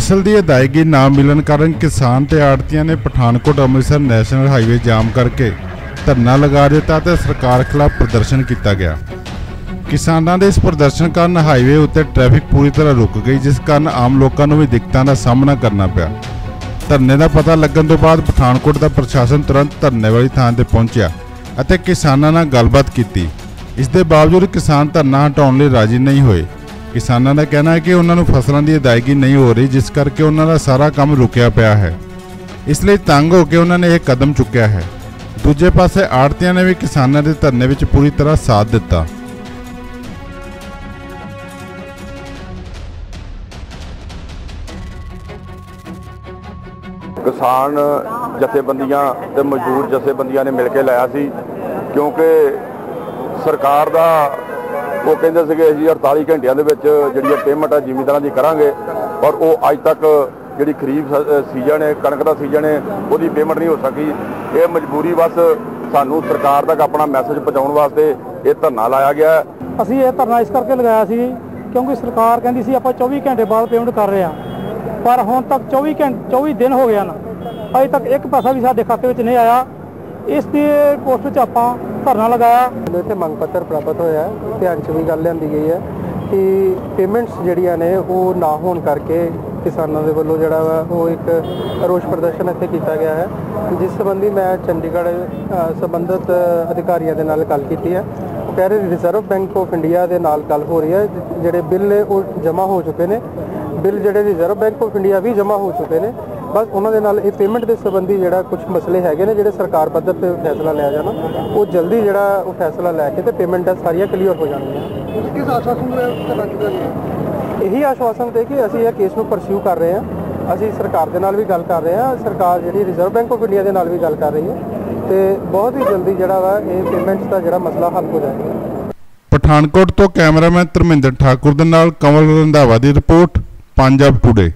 ਫਸਲ ਦੀ ਅਦਾਇਗੀ ਨਾ ਮਿਲਣ ਕਾਰਨ ਕਿਸਾਨ ਤੇ ਆੜਤੀਆਂ ਨੇ Pathankot Amritsar national highway jam ਕਰਕੇ ਧਰਨਾ ਲਗਾ ਦਿੱਤਾ ਤੇ ਸਰਕਾਰ ਖਿਲਾਫ ਪ੍ਰਦਰਸ਼ਨ ਕੀਤਾ ਗਿਆ। ਕਿਸਾਨਾਂ ਦੇ ਇਸ ਪ੍ਰਦਰਸ਼ਨ ਕਾਰਨ ਹਾਈਵੇ ਉੱਤੇ ਟ੍ਰੈਫਿਕ ਪੂਰੀ ਤਰ੍ਹਾਂ ਰੁਕ ਗਈ, ਜਿਸ ਕਾਰਨ ਆਮ ਲੋਕਾਂ ਨੂੰ ਵੀ ਦਿੱਕਤਾਂ ਦਾ ਸਾਹਮਣਾ ਕਰਨਾ ਪਿਆ। ਧਰਨੇ ਦਾ ਪਤਾ ਲੱਗਣ ਤੋਂ ਬਾਅਦ ਪਠਾਨਕੋਟ ਦਾ ਪ੍ਰਸ਼ਾਸਨ ਤੁਰੰਤ ਧਰਨੇ ਵਾਲੀ ਥਾਂ ਤੇ ਪਹੁੰਚਿਆ ਅਤੇ ਕਿਸਾਨਾਂ ਨਾਲ ਗੱਲਬਾਤ ਕੀਤੀ। ਇਸ ਦੇ ਬਾਵਜੂਦ ਕਿਸਾਨ ਧਰਨਾ ਹਟਾਉਣ ਲਈ ਰਾਜੀ ਨਹੀਂ ਹੋਏ। ਕਿਸਾਨਾਂ ਦਾ ਕਹਿਣਾ ਹੈ ਕਿ ਉਹਨਾਂ ਨੂੰ ਫਸਲਾਂ ਦੀ ਅਦਾਇਗੀ ਨਹੀਂ ਹੋ ਰਹੀ, ਜਿਸ ਕਰਕੇ ਉਹਨਾਂ ਦਾ ਸਾਰਾ ਕੰਮ ਰੁਕਿਆ ਪਿਆ ਹੈ। ਇਸ ਲਈ ਤੰਗ ਹੋ ਕੇ ਉਹਨਾਂ ਨੇ ਇਹ ਕਦਮ ਚੁੱਕਿਆ ਹੈ। ਦੂਜੇ ਪਾਸੇ ਆੜਤੀਆਂ ਨੇ ਵੀ ਕਿਸਾਨਾਂ ਦੇ ਧਰਨੇ ਵਿੱਚ ਪੂਰੀ ਤਰ੍ਹਾਂ ਸਾਥ ਦਿੱਤਾ। ਕਿਸਾਨ ਜਥੇਬੰਦੀਆਂ ਤੇ ਮਜ਼ਦੂਰ ਜਥੇਬੰਦੀਆਂ ਨੇ ਮਿਲ ਕੇ ਲਾਇਆ ਸੀ, ਕਿਉਂਕਿ ਸਰਕਾਰ ਦਾ ਉਹ ਕਹਿੰਦੇ ਸੀਗੇ ਅਸੀਂ 48 ਘੰਟਿਆਂ ਦੇ ਵਿੱਚ ਜਿਹੜੀ ਪੇਮੈਂਟ ਆ ਜ਼ਿਮੀਂਦਾਰਾਂ ਦੀ ਕਰਾਂਗੇ। ਪਰ ਉਹ ਅੱਜ ਤੱਕ ਜਿਹੜੀ ਖਰੀਫ ਸੀਜ਼ਨ ਹੈ, ਕਣਕ ਦਾ ਸੀਜ਼ਨ ਹੈ, ਉਹਦੀ ਪੇਮੈਂਟ ਨਹੀਂ ਹੋ ਸਕੀ। ਇਹ ਮਜਬੂਰੀ ਬਸ ਸਾਨੂੰ ਸਰਕਾਰ ਤੱਕ ਆਪਣਾ ਮੈਸੇਜ ਪਹੁੰਚਾਉਣ ਵਾਸਤੇ ਇਹ ਧਰਨਾ ਲਾਇਆ ਗਿਆ ਅਸੀਂ ਇਹ ਧਰਨਾ ਇਸ ਕਰਕੇ ਲਗਾਇਆ ਸੀ ਕਿਉਂਕਿ ਸਰਕਾਰ ਕਹਿੰਦੀ ਸੀ, ਆਪਾਂ 24 ਘੰਟੇ ਬਾਅਦ ਪੇਮੈਂਟ ਕਰ ਰਹੇ ਆ ਪਰ ਹੁਣ ਤੱਕ 24 ਘੰਟੇ 24 ਦਿਨ ਹੋ ਗਿਆ ਨਾ ਅਜੇ ਤੱਕ ਇੱਕ ਪੈਸਾ ਵੀ ਸਾਡੇ ਖਾਤੇ ਵਿੱਚ ਨਹੀਂ ਆਇਆ। ਇਸ ਦੇ ਕੋਸਟ ਵਿੱਚ ਆਪਾਂ ਧਰਨਾ ਲਗਾਇਆ। ਇੱਥੇ ਮੰਗ ਪੱਤਰ ਪ੍ਰਾਪਤ ਹੋਇਆ ਧਿਆਨ 'ਚ ਵੀ ਗੱਲ ਲਿਆਂਦੀ ਗਈ ਹੈ ਕਿ ਪੇਮੈਂਟਸ ਜਿਹੜੀਆਂ ਨੇ, ਉਹ ਨਾ ਹੋਣ ਕਰਕੇ ਕਿਸਾਨਾਂ ਦੇ ਵੱਲੋਂ ਜਿਹੜਾ ਵਾ, ਉਹ ਇੱਕ ਰੋਸ ਪ੍ਰਦਰਸ਼ਨ ਇੱਥੇ ਕੀਤਾ ਗਿਆ ਹੈ। ਜਿਸ ਸੰਬੰਧੀ ਮੈਂ ਚੰਡੀਗੜ੍ਹ ਸੰਬੰਧਿਤ ਅਧਿਕਾਰੀਆਂ ਦੇ ਨਾਲ ਗੱਲ ਕੀਤੀ ਹੈ। ਉਹ ਕਹਿ ਰਹੇ ਰਿਜ਼ਰਵ ਬੈਂਕ ਆਫ ਇੰਡੀਆ ਦੇ ਨਾਲ ਗੱਲ ਹੋ ਰਹੀ ਹੈ। ਜਿਹੜੇ ਬਿੱਲ ਨੇ, ਉਹ ਜਮ੍ਹਾਂ ਹੋ ਚੁੱਕੇ ਨੇ। ਬਿੱਲ ਜਿਹੜੇ ਰਿਜ਼ਰਵ ਬੈਂਕ ਆਫ ਇੰਡੀਆ ਵੀ ਜਮ੍ਹਾਂ ਹੋ ਚੁੱਕੇ ਨੇ। ਬਸ ਉਹਨਾਂ ਦੇ ਨਾਲ ਇਹ ਪੇਮੈਂਟ ਦੇ ਸੰਬੰਧੀ ਜਿਹੜਾ ਕੁਝ ਮਸਲੇ ਹੈਗੇ ਨੇ ਜਿਹੜੇ ਸਰਕਾਰ ਪੱਧਰ ਤੇ ਫੈਸਲਾ ਲਿਆ ਜਾਣਾ ਉਹ ਜਲਦੀ ਜਿਹੜਾ ਉਹ ਫੈਸਲਾ ਲੈ ਕੇ ਤੇ ਪੇਮੈਂਟਾਂ ਸਾਰੀਆਂ ਕਲੀਅਰ ਹੋ ਜਾਣਗੀਆਂ। ਕਿਸ ਆਸ਼ਵਾਸਨ ਕਰਨਾ ਚਾਹੁੰਦੇ ਇਹੀ ਆਸ਼ਵਾਸਨ ਤੇ ਕਿ ਅਸੀਂ ਇਹ ਕੇਸ ਨੂੰ ਪਰਸਿਊ ਕਰ ਰਹੇ ਹਾਂ। ਅਸੀਂ ਸਰਕਾਰ ਦੇ ਨਾਲ ਵੀ ਗੱਲ ਕਰ ਰਹੇ ਹਾਂ ਸਰਕਾਰ ਜਿਹੜੀ ਰਿਜ਼ਰਵ ਬੈਂਕ ਆਫ ਇੰਡੀਆ ਦੇ ਨਾਲ ਵੀ ਗੱਲ ਕਰ ਰਹੀ ਹੈ ਤੇ ਬਹੁਤ ਹੀ ਜਲਦੀ ਜਿਹੜਾ ਵਾ ਇਹ ਪੇਮੈਂਟਸ ਦਾ ਜਿਹੜਾ ਮਸਲਾ ਹੱਲ ਹੋ ਜਾਏਗਾ। ਪਠਾਨਕੋਟ ਤੋਂ ਕੈਮਰਾਮੈਨ ਧਰਮਿੰਦਰ ਠਾਕੁਰ ਦੇ ਨਾਲ ਕਮਲ ਰੰਧਾਵਾ ਦੀ ਰਿਪੋਰਟ ਪੰਜਾਬ ਟੁਡੇ